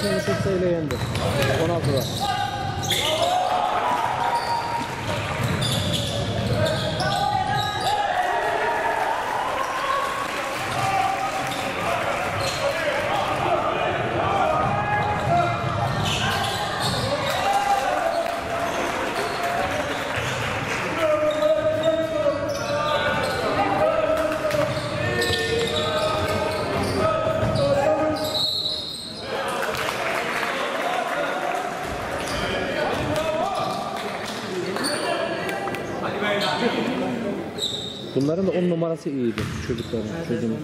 için 3 TL yendi. 16'da. Bunların da 10 numarası iyiydi çocukların. Çocuğun.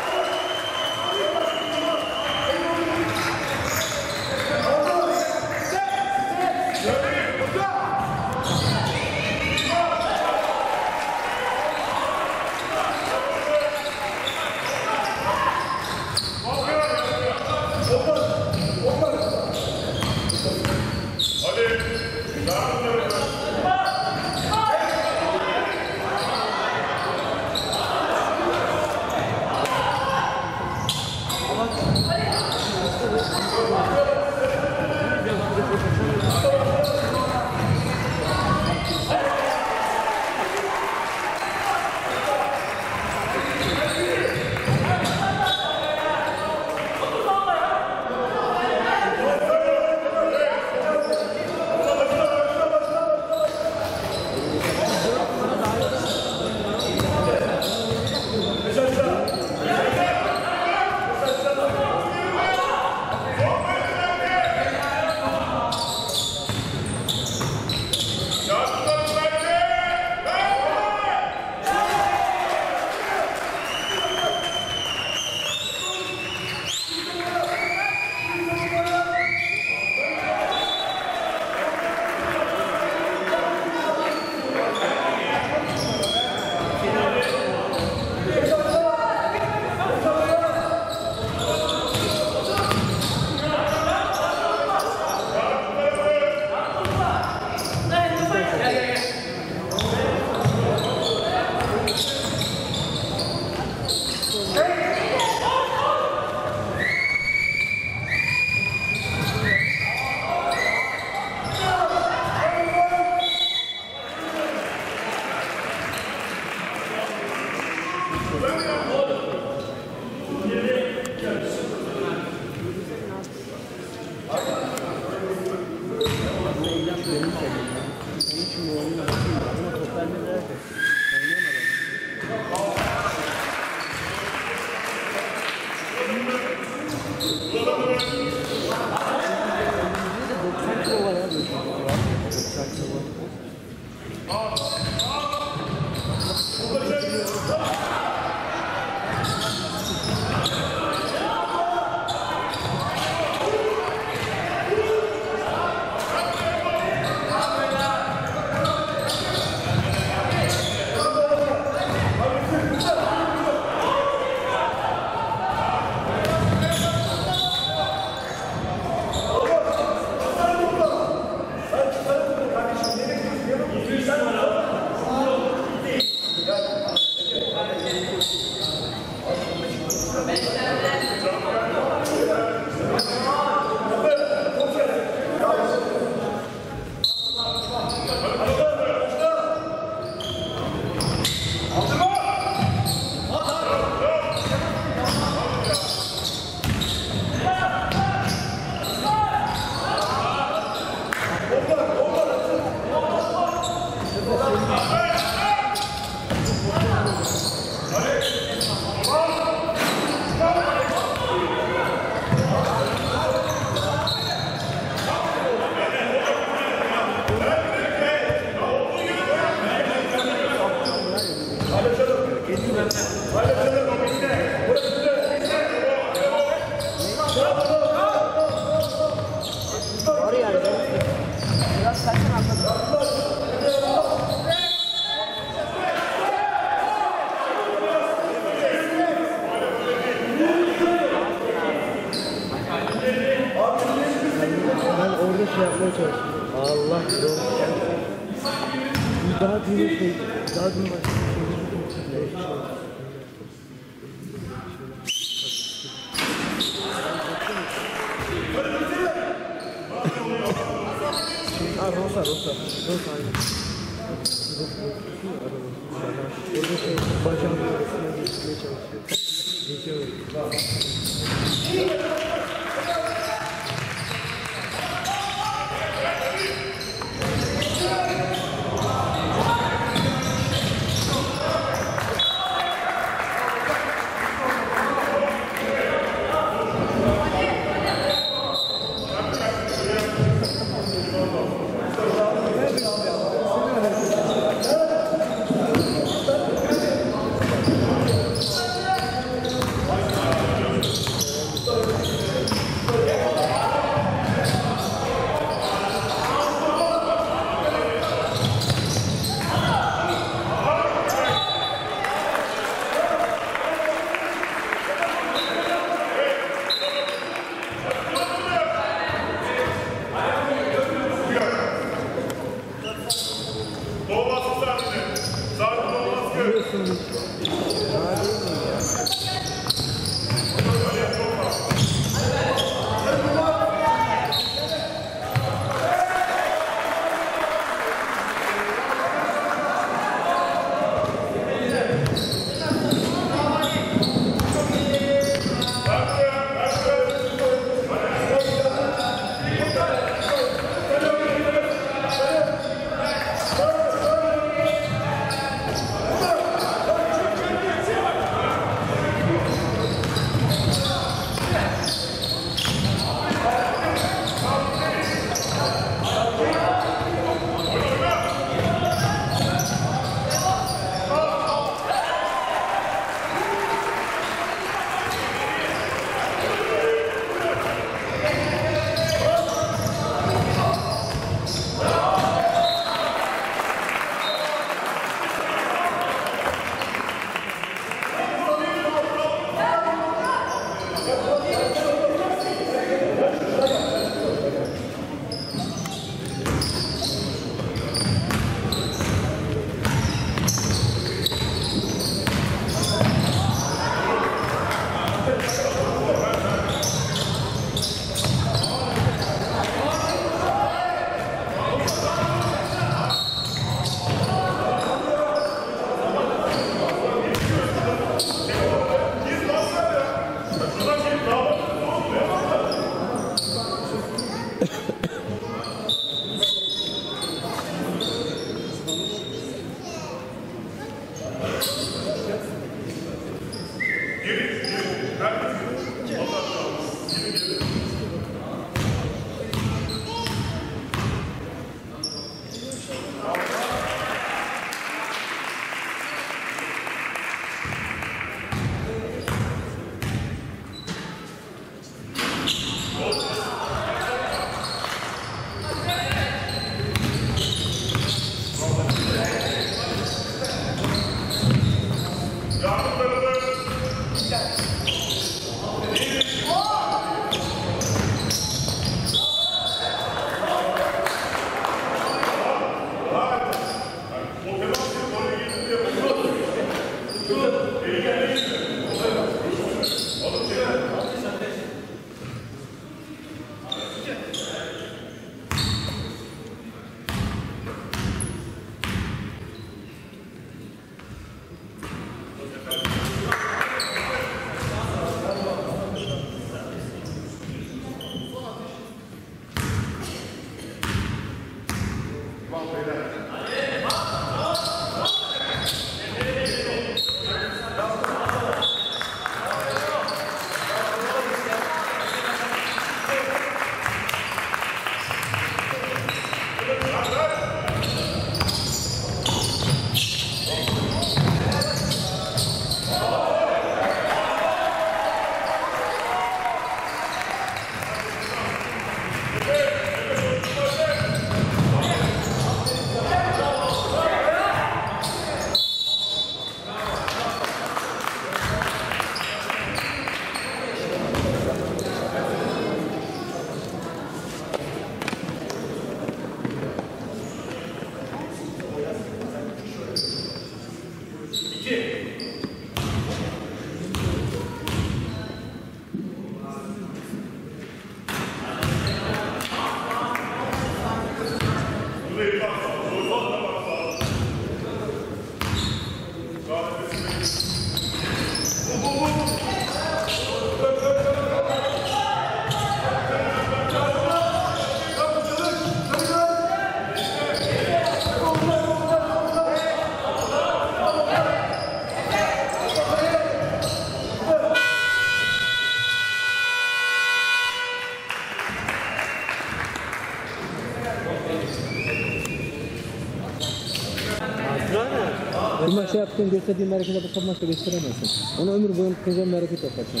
Gösterdiğin bir harekete başka maçta gösteremezsin. Onu ömür boyu bir hareket yaparsın.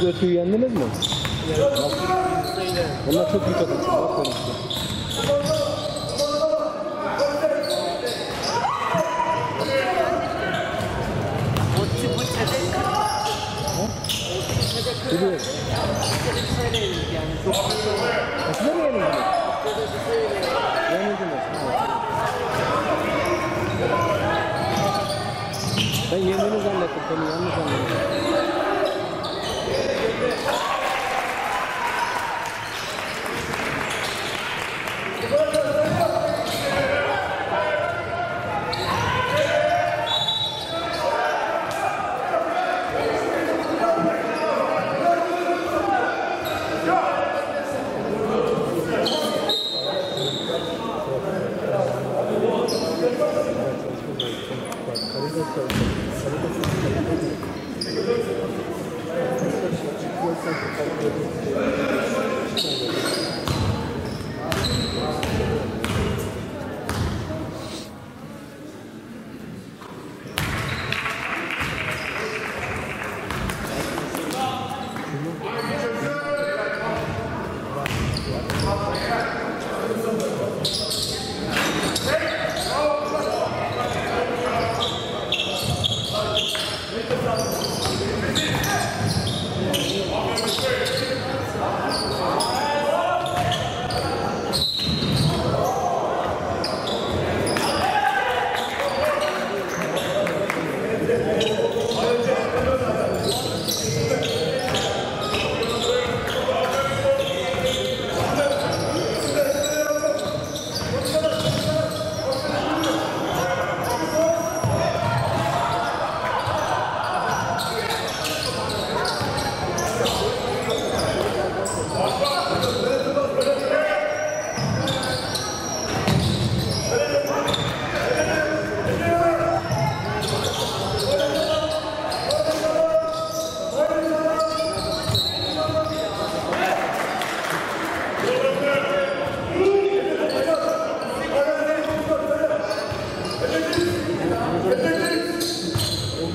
Kız ötüyü yendiniz mi? Onlar çok büyük adam. Aferin size. Biliyorum. yani. Çok Aslında mı yenildiniz? şey. Yenildiniz. Ben yendiğini zannettim. Seni yanlış anladım. Oh!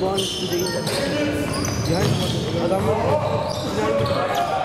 Allah'ın üstü değil. to the joint